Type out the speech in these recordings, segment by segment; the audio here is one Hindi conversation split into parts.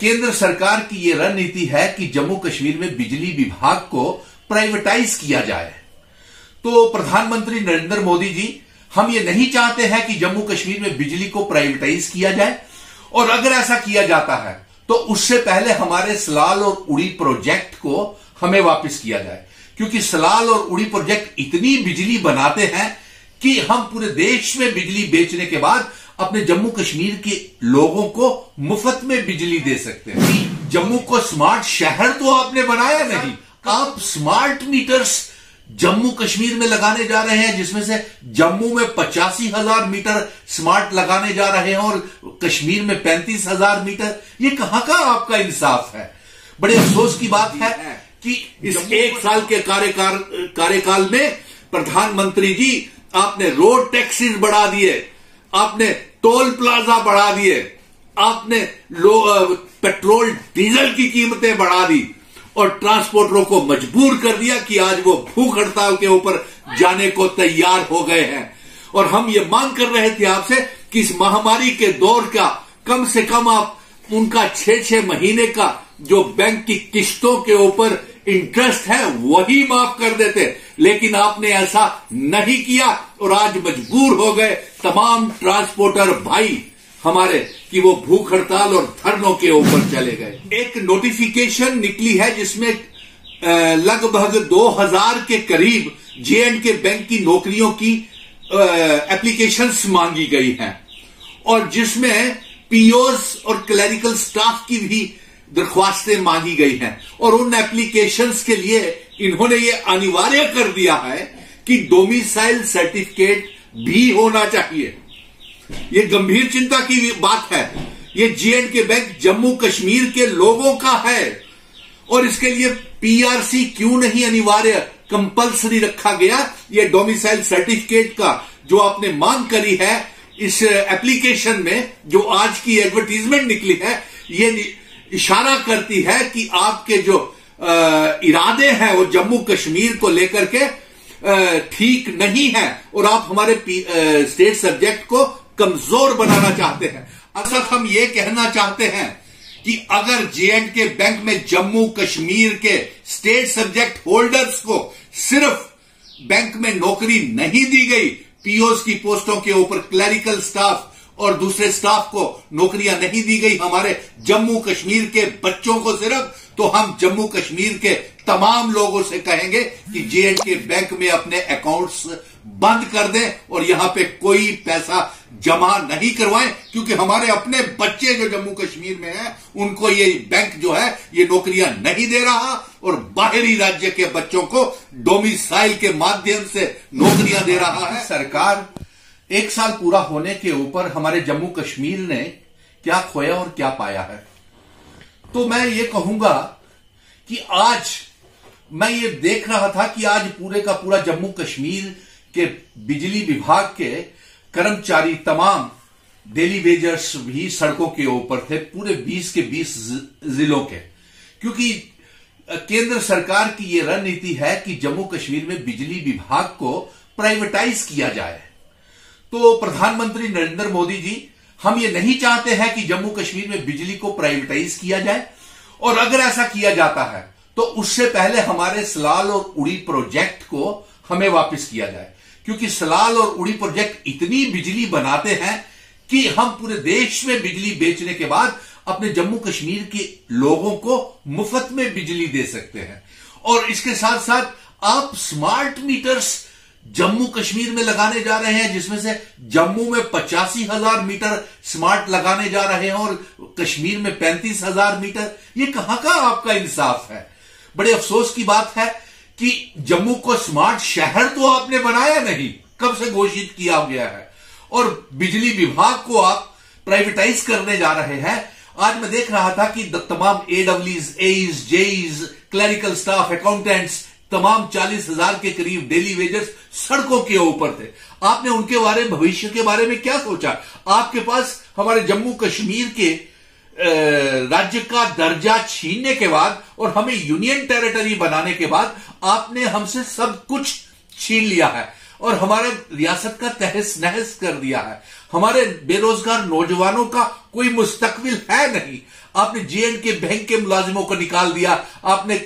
केंद्र सरकार की यह रणनीति है कि जम्मू कश्मीर में बिजली विभाग को प्राइवेटाइज किया जाए। तो प्रधानमंत्री नरेंद्र मोदी जी, हम ये नहीं चाहते हैं कि जम्मू कश्मीर में बिजली को प्राइवेटाइज किया जाए, और अगर ऐसा किया जाता है तो उससे पहले हमारे सलाल और उड़ी प्रोजेक्ट को हमें वापस किया जाए। क्योंकि सलाल और उड़ी प्रोजेक्ट इतनी बिजली बनाते हैं कि हम पूरे देश में बिजली बेचने के बाद अपने जम्मू कश्मीर के लोगों को मुफ़्त में बिजली दे सकते हैं। जम्मू को स्मार्ट शहर तो आपने बनाया नहीं। आप स्मार्ट मीटर्स जम्मू कश्मीर में लगाने जा रहे हैं जिसमें से जम्मू में पचासी हज़ार मीटर स्मार्ट लगाने जा रहे हैं और कश्मीर में पैंतीस हज़ार मीटर। ये कहाँ का आपका इंसाफ है? बड़े अफसोस की बात है कि इस एक साल के कार्यकाल कार्यकाल में प्रधानमंत्री जी आपने रोड टैक्सीज बढ़ा दिए। आपने टोल प्लाजा बढ़ा दिए। आपने लो पेट्रोल, डीजल की कीमतें बढ़ा दी और ट्रांसपोर्टरों को मजबूर कर दिया कि आज वो भूख हड़ताल के ऊपर जाने को तैयार हो गए हैं। और हम ये मांग कर रहे थे आपसे कि इस महामारी के दौर का कम से कम आप उनका छह छह महीने का जो बैंक की किस्तों के ऊपर इंटरेस्ट है, वही माफ़ कर देते। लेकिन आपने ऐसा नहीं किया और आज मजबूर हो गए तमाम ट्रांसपोर्टर भाई हमारे कि वो भूख हड़ताल और धरनों के ऊपर चले गए। एक नोटिफिकेशन निकली है जिसमें लगभग 2000 के करीब जे एंड के बैंक की नौकरियों की एप्लीकेशंस मांगी गई हैं। और जिसमें पीओस और क्लरिकल स्टाफ की भी दरख्वास्तें मांगी गई हैं। और उन एप्लीकेशंस के लिए इन्होंने ये अनिवार्य कर दिया है कि डोमिसाइल सर्टिफिकेट भी होना चाहिए। ये गंभीर चिंता की बात है। ये J and K bank Jammu Kashmir के लोगों का है। और इसके लिए पीआरसी क्यों नहीं अनिवार्य कंपलसरी रखा गया ये डोमिसाइल सर्टिफिकेट का, जो आपने मांग करी है, इस एप्लीकेशन में जो आज की एडवर्टीजमेंट निकली है, ये इशारा करती है कि आपके जो इरादे हैं वो जम्मू कश्मीर को लेकर के ठीक नहीं है और आप हमारे स्टेट सब्जेक्ट को कमज़ोर बनाना चाहते हैं। असल हम ये कहना चाहते हैं कि अगर जे एंड के बैंक में जम्मू कश्मीर के स्टेट सब्जेक्ट होल्डर्स को सिर्फ़ बैंक में नौकरी नहीं दी गई पीओस की पोस्टों के ऊपर क्लरिकल स्टाफ और दूसरे स्टाफ को नौकरियाँ नहीं दी गई हमारे जम्मू कश्मीर के बच्चों को सिर्फ़ तो हम जम्मू कश्मीर के तमाम लोगों से कहेंगे कि जे के बैंक में अपने अकाउंट्स बंद कर दें और यहाँ पे कोई पैसा जमा नहीं करवाएँ, क्योंकि हमारे अपने बच्चे जो जम्मू कश्मीर में हैं, उनको ये बैंक जो है, ये नौकरियाँ नहीं दे रहा और बाहरी राज्य के बच्चों को डोमिसाइल के माध्यम से नौकरियाँ दे रहा है। सरकार एक साल पूरा होने के ऊपर हमारे जम्मू कश्मीर ने क्या खोया और क्या पाया है। तो मैं ये कहूँगा कि आज मैं ये देख रहा था कि आज पूरे का पूरा जम्मू कश्मीर के बिजली विभाग के कर्मचारी तमाम डेली वेजर्स भी सड़कों के ऊपर थे, पूरे 20 के 20 जिलों के। क्योंकि केंद्र सरकार की यह रणनीति है कि जम्मू कश्मीर में बिजली विभाग को प्राइवेटाइज किया जाए। तो प्रधानमंत्री नरेंद्र मोदी जी, हम ये नहीं चाहते हैं कि जम्मू कश्मीर में बिजली को प्राइवेटाइज किया जाए। और अगर ऐसा किया जाता है तो उससे पहले हमारे सलाल और उड़ी प्रोजेक्ट को हमें वापस किया जाए। क्योंकि सलाल और उड़ी प्रोजेक्ट इतनी बिजली बनाते हैं कि हम पूरे देश में बिजली बेचने के बाद अपने जम्मू कश्मीर के लोगों को मुफ़्त में बिजली दे सकते हैं। और इसके साथ साथ आप स्मार्ट मीटर्स जम्मू कश्मीर में लगाने जा रहे हैं, जिसमें से जम्मू में पचासी हज़ार मीटर स्मार्ट लगाने जा रहे हैं और कश्मीर में पैंतीस हज़ार मीटर। ये कहाँ का आपका इंसाफ है? बड़े अफसोस की बात है कि जम्मू को स्मार्ट शहर तो आपने बनाया नहीं, कब से घोषित किया गया है? और बिजली विभाग को आप प्राइवेटाइज करने जा रहे हैं। आज मैं देख रहा था कि तमाम एडब्ल्यूज AEs JEs clerical staff accountants तमाम चालीस हज़ार के करीब डेली वेजर्स सड़कों के ऊपर थे। आपने उनके बारे में, भविष्य के बारे में क्या सोचा? आपके पास हमारे जम्मू कश्मीर के राज्य का दर्जा छीनने के बाद और हमें यूनियन टेरिटरी बनाने के बाद आपने हमसे सब कुछ छीन लिया है और हमारे रियासत का तहस नहस कर दिया है। हमारे बेरोजगार नौजवानों का कोई मुस्तकबिल है नहीं। आपने जे एंड के बैंक के मुलाजिमों को निकाल दिया। आपने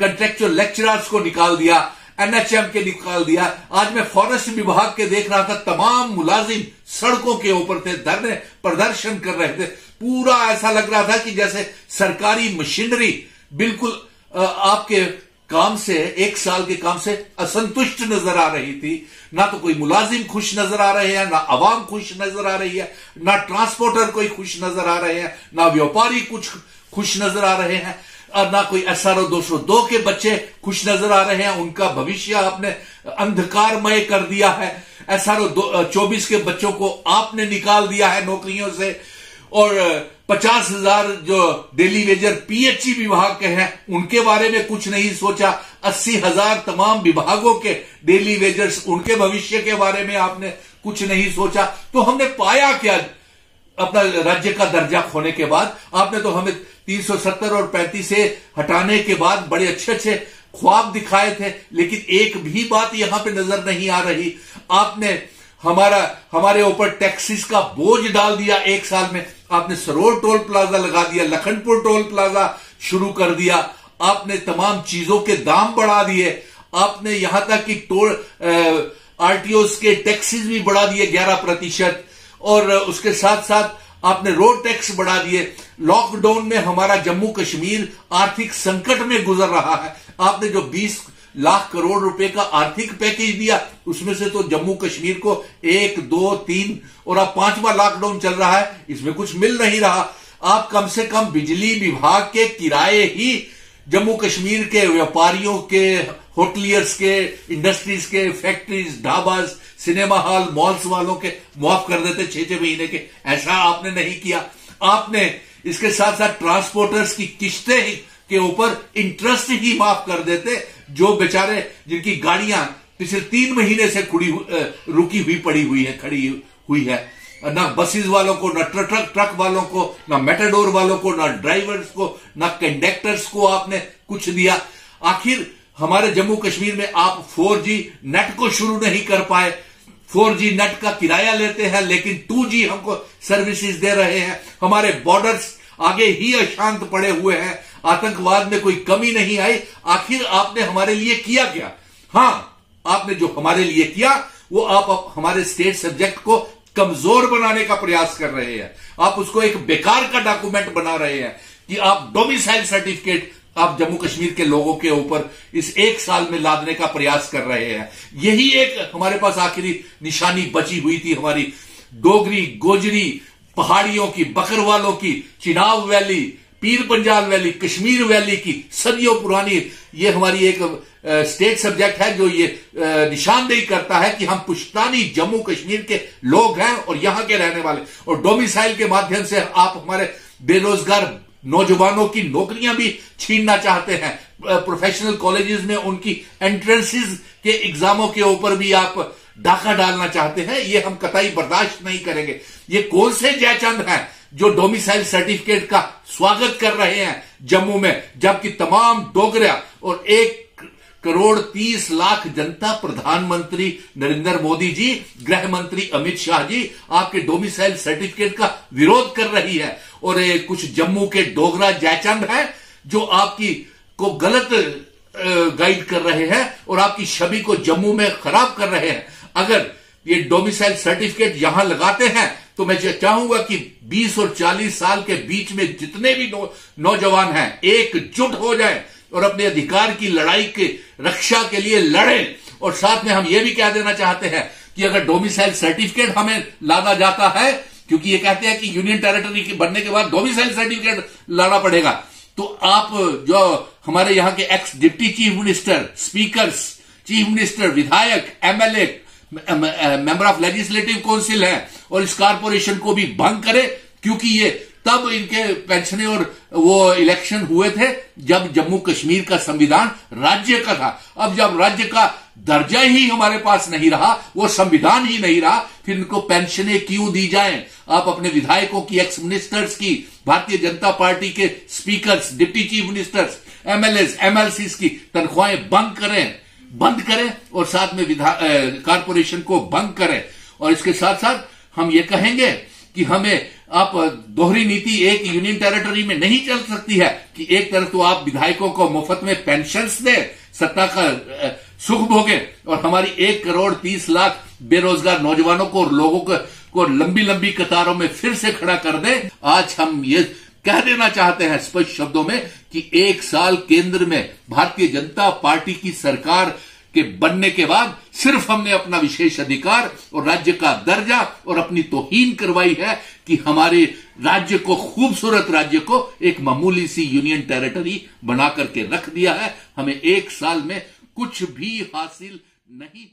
कंट्रेक्चुअल लेक्चरर्स को निकाल दिया एनएचएम के निकाल दिया। आज मैं फॉरेस्ट विभाग के देख रहा था, तमाम मुलाजिम सड़कों के ऊपर थे, धरने प्रदर्शन कर रहे थे। पूरा ऐसा लग रहा था कि जैसे सरकारी मशीनरी बिल्कुल आपके काम से, एक साल के काम से असंतुष्ट नज़र आ रही थी। ना तो कोई मुलाजिम खुश नज़र आ रहे हैं, ना आवाम खुश नज़र आ रही है, ना ट्रांसपोर्टर कोई खुश नज़र आ रहे हैं, ना व्यापारी कुछ खुश नज़र आ रहे हैं। और ना कोई ओ दो सौ दो के बच्चे खुश नज़र आ रहे हैं, उनका भविष्य आपने अंधकारमय कर दिया है। एस आर ओ चौबीस के बच्चों को आपने निकाल दिया है नौकरियों से। और पचास हज़ार जो डेली वेजर, पीएचई विभाग के हैं, उनके बारे में कुछ नहीं सोचा। अस्सी हज़ार तमाम विभागों के डेली वेजर्स, उनके भविष्य के बारे में आपने कुछ नहीं सोचा। तो हमने पाया क्या अपना राज्य का दर्जा खोने के बाद, आपने तो हमें 370 और 35 से हटाने के बाद बड़े अच्छे अच्छे ख्वाब दिखाए थे, लेकिन एक भी बात यहाँ पे नज़र नहीं आ रही। आपने हमारा, हमारे ऊपर टैक्सीज का बोझ डाल दिया एक साल में। आपने सरोर टोल प्लाजा लगा दिया, लखनपुर टोल प्लाजा शुरू कर दिया। आपने तमाम चीज़ों के दाम बढ़ा दिए। आपने यहाँ तक कि टोल आरटीओ के टैक्सीज भी बढ़ा दिए ग्यारह प्रतिशत। और उसके साथ साथ आपने रोड टैक्स बढ़ा दिए। लॉकडाउन में हमारा जम्मू कश्मीर आर्थिक संकट में गुजर रहा है। आपने जो 20 लाख करोड़ रुपए का आर्थिक पैकेज दिया, उसमें से तो जम्मू कश्मीर को एक, दो, तीन और अब पांचवा लॉकडाउन चल रहा है। इसमें कुछ मिल नहीं रहा। आप कम से कम बिजली विभाग के किराए ही जम्मू कश्मीर के व्यापारियों के होटलियर्स के, इंडस्ट्रीज़ के, factories, dhabas, cinema hall, malls वालों के मुआफ कर देते छह छह महीने के। ऐसा आपने नहीं किया। आपने इसके साथ साथ ट्रांसपोर्टर्स की किस्तें के ऊपर इंटरेस्ट ही माफ़ कर देते, जो बेचारे जिनकी गाड़ियाँ पिछले तीन महीने से खुड़ी रुकी हुई, पड़ी हुई है, खड़ी हुई है। ना बसेस वालों को, ना ट्रक ट्रक वालों को, ना मेटाडोर वालों को, ना ड्राइवर्स को, ना कंडक्टर्स को आपने कुछ दिया। आखिर हमारे जम्मू कश्मीर में आप 4G नेट को शुरू नहीं कर पाए। 4G नेट का किराया लेते हैं, लेकिन 2G हमको सर्विसेज़ दे रहे हैं। हमारे बॉर्डर्स आगे ही अशांत पड़े हुए हैं। आतंकवाद में कोई कमी नहीं आई। आखिर आपने हमारे लिए किया क्या? हाँ, आपने जो हमारे लिए किया, वो आप हमारे स्टेट सब्जेक्ट को कमज़ोर बनाने का प्रयास कर रहे हैं। आप उसको एक बेकार का डॉक्यूमेंट बना रहे हैं कि आप डोमिसाइल सर्टिफिकेट आप जम्मू कश्मीर के लोगों के ऊपर इस एक साल में लादने का प्रयास कर रहे हैं। यही एक हमारे पास आखिरी निशानी बची हुई थी हमारी डोगरी गोजरी पहाड़ियों की बकरवालों की, Chenab valley, Pir Panjal valley, Kashmir valley की सदियों पुरानी ये हमारी एक स्टेट सब्जेक्ट है जो ये निशानदेही करता है कि हम पुश्तानी जम्मू कश्मीर के लोग हैं और यहाँ के रहने वाले। और डोमिसाइल के माध्यम से आप हमारे बेरोजगार नौजवानों की नौकरियाँ भी छीनना चाहते हैं। प्रोफेशनल कॉलेजेस में उनकी एंट्रेंसेस के एग्जामों के ऊपर भी आप डाका डालना चाहते हैं, ये हम कतई बर्दाश्त नहीं करेंगे। ये कौन से जयचंद हैं जो डोमिसाइल सर्टिफिकेट का स्वागत कर रहे हैं जम्मू में, जबकि तमाम डोगरा और एक करोड़ तीस लाख जनता प्रधानमंत्री नरेंद्र मोदी जी गृह मंत्री अमित शाह जी आपके डोमिसाइल सर्टिफिकेट का विरोध कर रही है। और कुछ जम्मू के डोगरा जयचंद है जो आपकी को गलत गाइड कर रहे हैं और आपकी छवि को जम्मू में खराब कर रहे हैं। अगर ये डोमिसाइल सर्टिफिकेट यहाँ लगाते हैं तो मैं चाहूँगा कि 20 और 40 साल के बीच में जितने भी नौजवान हैं, एकजुट हो जाएँ। और अपने अधिकार की लड़ाई के रक्षा के लिए लड़ें। और साथ में हम ये भी कह देना चाहते हैं कि अगर डोमिसाइल सर्टिफिकेट हमें लाना जाता है, क्योंकि ये कहते हैं कि यूनियन टेरिटरी के बनने के बाद डोमिसाइल सर्टिफिकेट लाना पड़ेगा। तो आप जो हमारे यहाँ के ex deputy chief minister speakers chief minister विधायक MLA member of legislative council है, और इस कारपोरेशन को भी भंग करे, क्योंकि ये तब इनके पेंशन और वो इलेक्शन हुए थे जब जम्मू कश्मीर का संविधान राज्य का था। अब जब राज्य का दर्जा ही हमारे पास नहीं रहा, वो संविधान ही नहीं रहा, फिर इनको पेंशने क्यों दी जाएँ? आप अपने विधायकों की एक्स मिनिस्टर्स की, भारतीय जनता पार्टी के speakers deputy chief ministers MLA MLC की तनख्वाहें बंद करें बंद करें और साथ में कारपोरेशन को बंद करें। और इसके साथ साथ हम ये कहेंगे कि हमें आप दोहरी नीति एक यूनियन टेरिटरी में नहीं चल सकती है कि एक तरफ़ तो आप विधायकों को मुफ़्त में पेंशन दे सत्ता का सुख भोगे और हमारी एक करोड़ तीस लाख बेरोजगार नौजवानों को और लोगों को, को लंबी लंबी कतारों में फिर से खड़ा कर दे। आज हम ये कह देना चाहते हैं स्पष्ट शब्दों में कि एक साल केंद्र में भारतीय जनता पार्टी की सरकार के बनने के बाद सिर्फ़ हमने अपना विशेष अधिकार और राज्य का दर्जा और अपनी तोहीन करवाई है कि हमारे राज्य को, खूबसूरत राज्य को एक मामूली सी यूनियन टेरिटरी बना करके रख दिया है। हमें एक साल में कुछ भी हासिल नहीं